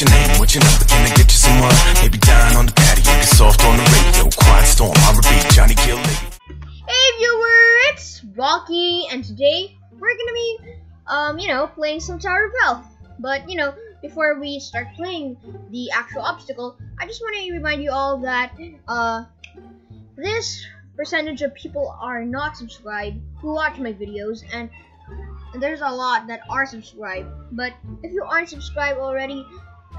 Your name? Your number? Can I get you some wine? Maybe down on the patio, get soft on the radio. Quiet storm, I repeat, Johnny Kill Lady. Hey viewer, it's Rocky, and today we're gonna be, um, you know, playing some Tower of Hell. But you know, before we start playing the actual obstacle, I just want to remind you all that, uh, this percentage of people are not subscribed who watch my videos, and there's a lot that are subscribed. But if you aren't subscribed already,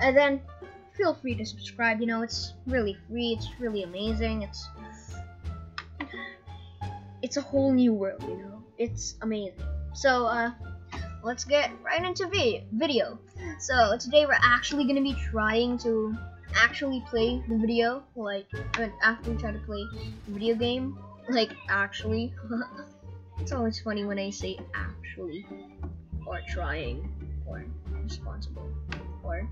uh, then feel free to subscribe. You know, it's really free. It's really amazing. It's it's a whole new world. You know, it's amazing. So uh, let's get right into vi video. So today we're actually gonna be trying to actually play the video, like after we try to play the video game, like actually. it's always funny when I say actually, or trying, or responsible, or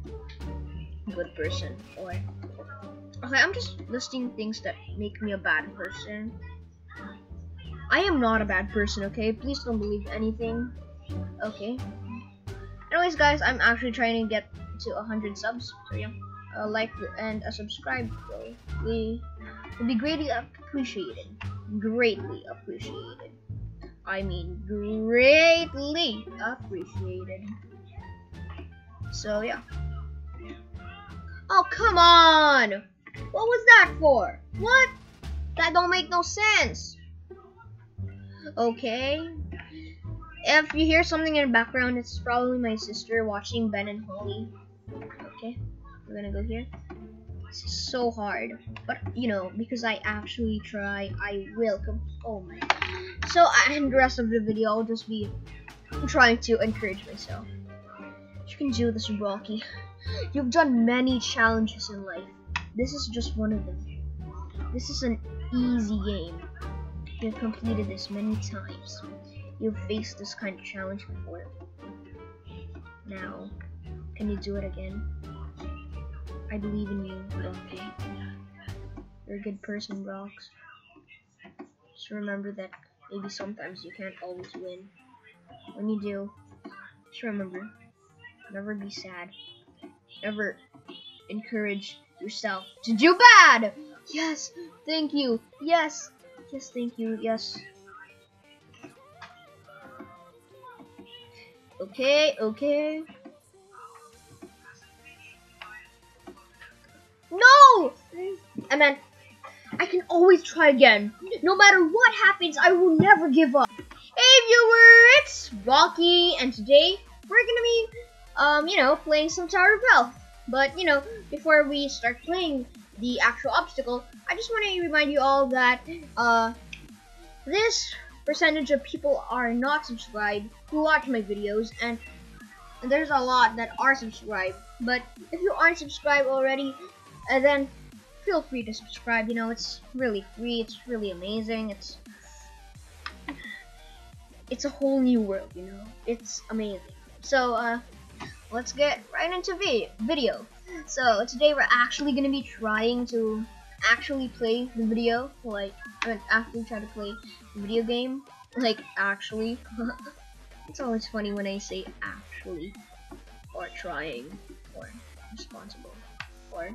good person, or okay. I'm just listing things that make me a bad person. I am not a bad person, okay? Please don't believe anything. Okay. Anyways, guys, I'm actually trying to get to 100 subs. So yeah, a like and a subscribe though. We would be greatly appreciated. Greatly appreciated. I mean, greatly appreciated. So yeah. Oh come on! What was that for? What? That don't make no sense. Okay. If you hear something in the background, it's probably my sister watching Ben and Holly. Okay, we're gonna go here. This is so hard, but you know, because I actually try, I will come. Oh my. So, and the rest of the video, I'll just be trying to encourage myself. You can do this, Rocky. You've done many challenges in life. This is just one of them. This is an easy game. You've completed this many times. You've faced this kind of challenge before. Now, can you do it again? I believe in you, Rocky. You're a good person, Rocks. Just remember that maybe sometimes you can't always win. When you do, just remember, never be sad. Never encourage yourself to do bad! Yes, thank you. Yes, yes, thank you. Yes. Okay, okay. No! I meant, I can always try again. No matter what happens, I will never give up. Hey viewer, it's Rocky, and today we're gonna be, um, you know, playing some Tower of. But, you know, before we start playing the actual obstacle, I just want to remind you all that, uh, this percentage of people are not subscribed who watch my videos, and there's a lot that are subscribed. But if you aren't subscribed already, uh, then feel free to subscribe. You know, it's really free. It's really amazing. It's it's a whole new world. You know, it's amazing. So uh, let's get right into vi video. So today we're actually gonna be trying to actually play the video, like actually try to play the video game, like actually. it's always funny when I say actually, or trying, or responsible, or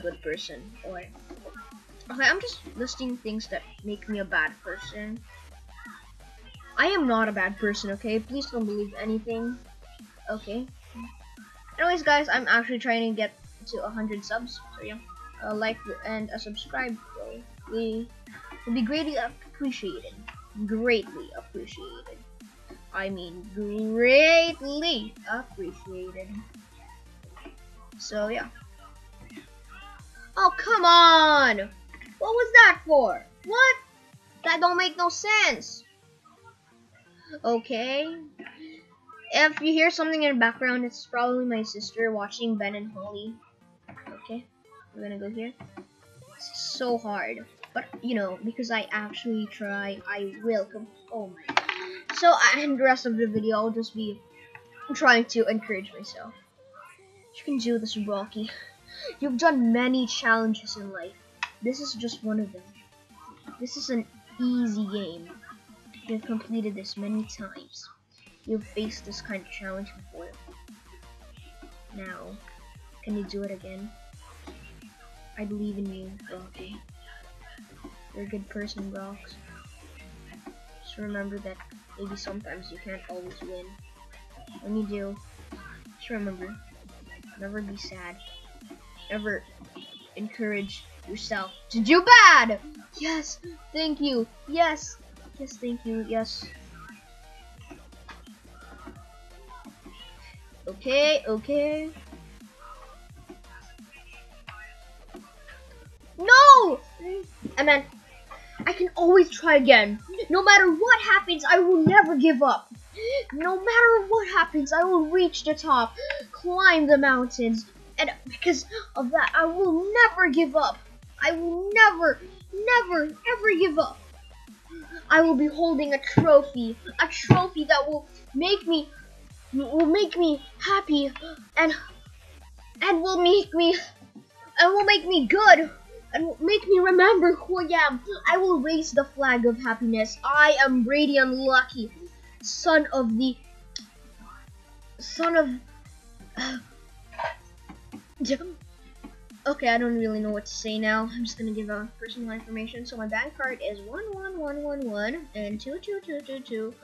good person, or okay. I'm just listing things that make me a bad person. I am not a bad person, okay? Please don't believe anything. Okay. Anyways, guys, I'm actually trying to get to 100 subs. So yeah, a like and a subscribe though. We would be greatly appreciated. Greatly appreciated. I mean, greatly appreciated. So yeah. Oh come on! What was that for? What? That don't make no sense. Okay. If you hear something in the background, it's probably my sister watching Ben and Holly. Okay, we're gonna go here. It's so hard, but you know, because I actually try, I will come. Oh my. So, and the rest of the video, I'll just be trying to encourage myself. You can do this, Rocky. You've done many challenges in life. This is just one of them. This is an easy game. You've completed this many times. You've faced this kind of challenge before. Now, can you do it again? I believe in you, Rocky. You're a good person, Brox. Just remember that maybe sometimes you can't always win. When you do, just remember, never be sad. Never encourage yourself to do bad! Yes, thank you. Yes, yes, thank you. Yes. Okay, okay. No! I I can always try again. No matter what happens, I will never give up. No matter what happens, I will reach the top, climb the mountains, and because of that, I will never give up. I will never, never, ever give up. I will be holding a trophy, a trophy that will make me, will make me happy, and and will make me, and will make me good, and will make me remember who I am. I will raise the flag of happiness. I am Radiant Lucky, son of the, son of. Okay, I don't really know what to say now. I'm just gonna give a personal information. So my bank card is one one one one one and two two two two two.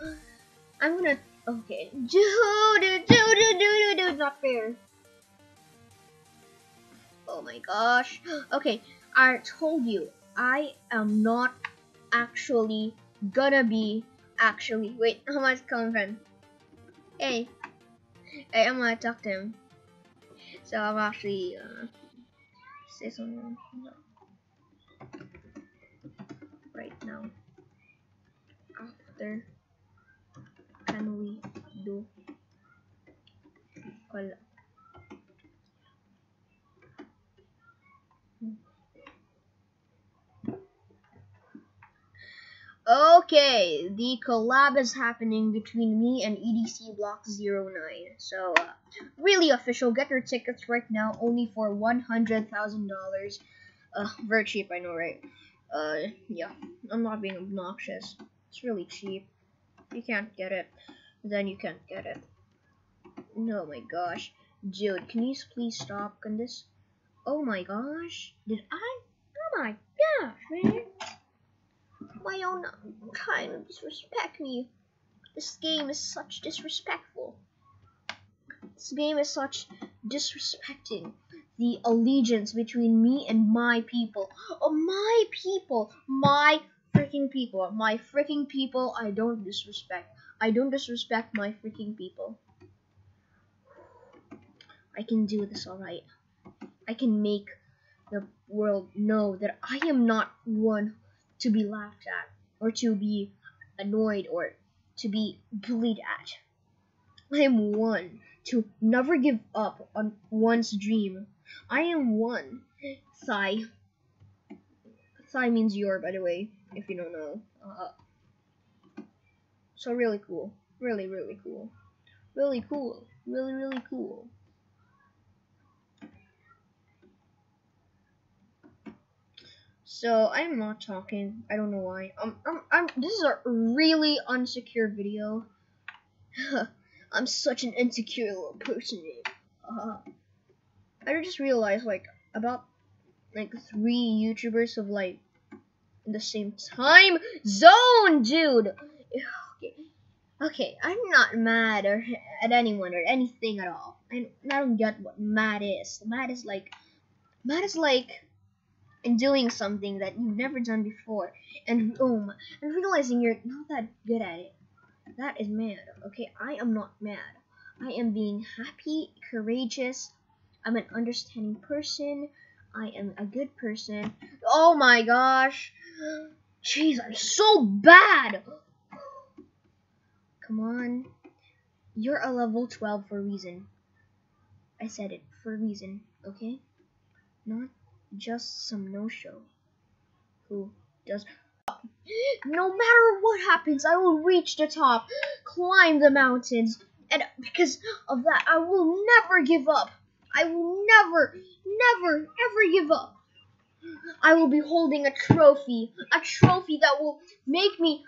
I'm gonna okay. Do do do do do not fair. Oh my gosh. Okay, I told you I am not actually gonna be actually wait, how much coming from? Hey. Hey, I'm gonna talk to him. So I'm actually uh say something right now. After do collab? Okay, the collab is happening between me and EDC Block 09. So, uh, really official. Get your tickets right now, only for $100,000. Uh, very cheap, I know, right? Uh, yeah, I'm not being obnoxious. It's really cheap. You can't get it, then you can't get it. No, my gosh. Dude, can you please stop? Can this... Oh my gosh. Did I? Oh my gosh, man my own kind of disrespect me. This game is such disrespectful. This game is such disrespecting the allegiance between me and my people. Oh, my people. My freaking people. My freaking people I don't disrespect. I don't disrespect my freaking people. I can do this alright. I can make the world know that I am not one to be laughed at, or to be annoyed, or to be bullied at. I am one to never give up on one's dream. I am one. Sigh. Sigh means your, by the way, if you don't know. Uh, so really cool. Really, really cool. Really cool. Really, really cool. So I'm not talking. I don't know why. Um, I'm, I'm. This is a really unsecure video. I'm such an insecure little person. Uh, I just realized like about like three YouTubers of like the same time zone, dude. Okay. I'm not mad or at anyone or anything at all. I, don't get what mad is. Mad is like, mad is like doing something that you've never done before and boom and realizing you're not that good at it. That is mad okay? I am not mad. I am being happy courageous. I'm an understanding person. I am a good person. Oh my gosh. Jeez i'm so bad come on. You're a level 12 for a reason. I said it for a reason okay? Not just some no-show. Who does? No matter what happens i will reach the top climb the mountains and because of that i will never give up. I will never never ever give up. I will be holding a trophy a trophy that will make me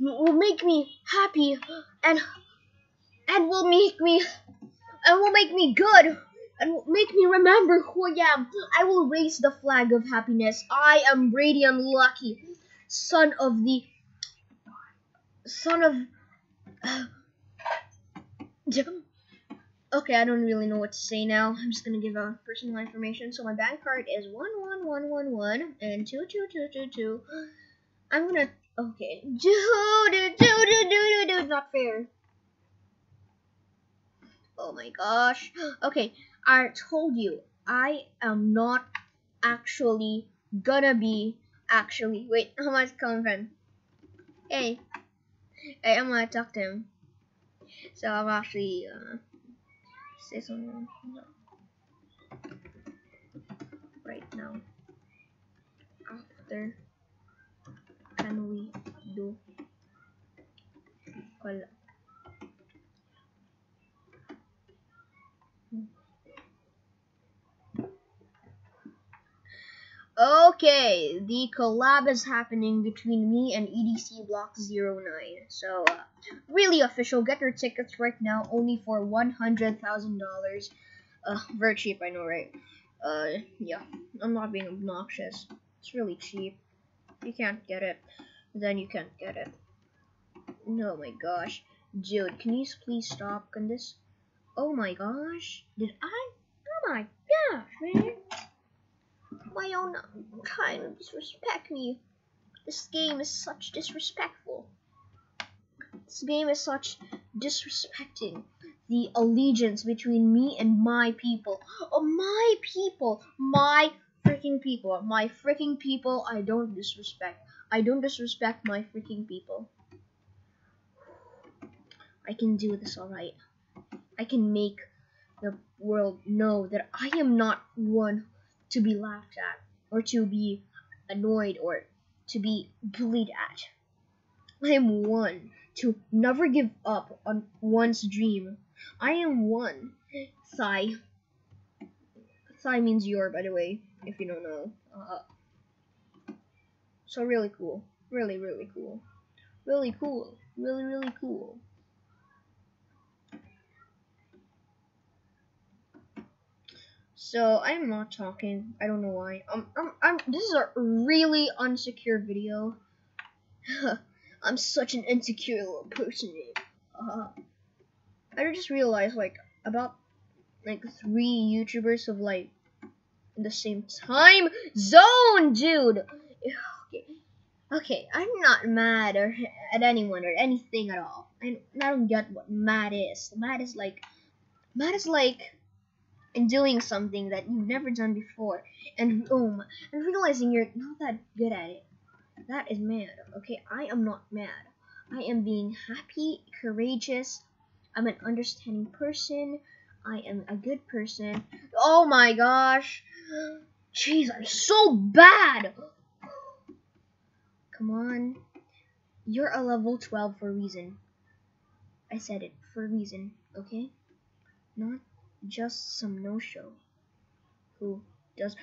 will make me happy and and will make me and will make me good and will make me remember who I am. I will raise the flag of happiness. I am Brady Unlucky, son of the son of. okay, I don't really know what to say now. I'm just gonna give out personal information. So my bank card is one one one one one and two two two two two. I'm gonna okay. Do do do do do not fair. Oh my gosh. Okay, I told you I am not actually gonna be actually wait, how much coming from? Hey. Hey, I'm gonna talk to him. So I'm actually uh say something right now. After can we do call Okay, the collab is happening between me and EDC Block 09. So, uh, really official. Get your tickets right now, only for $100,000. Uh, very cheap, I know, right? Uh, yeah, I'm not being obnoxious. It's really cheap. You can't get it, then you can't get it. No, oh my gosh. Dude, can you please stop? Can this... Oh my gosh. Did I? Oh my gosh, man my own uh, kind of disrespect me. This game is such disrespectful. This game is such disrespecting the allegiance between me and my people. Oh, my people. My freaking people. My freaking people I don't disrespect. I don't disrespect my freaking people. I can do this alright. I can make the world know that I am not one to be laughed at, or to be annoyed, or to be bullied at. I am one to never give up on one's dream. I am one. Sigh. Sigh means your, by the way, if you don't know. Uh, so really cool. Really, really cool. Really cool. Really, really cool. So I'm not talking. I don't know why. Um, I'm, I'm, this is a really unsecure video. I'm such an insecure little person. Uh, I just realized like about like three YouTubers of like the same time? Zone, dude. Okay, okay, I'm not mad or at anyone or anything at all. I, I don't get what mad is. Mad is like, mad is like and doing something that you've never done before and boom and realizing you're not that good at it. That is mad. Okay i am not mad. I am being happy courageous. I'm an understanding person i am a good person. Oh my gosh. Jeez i'm so bad. Come on. You're a level 12 for a reason. I said it for a reason okay? Not just some no-show. Who does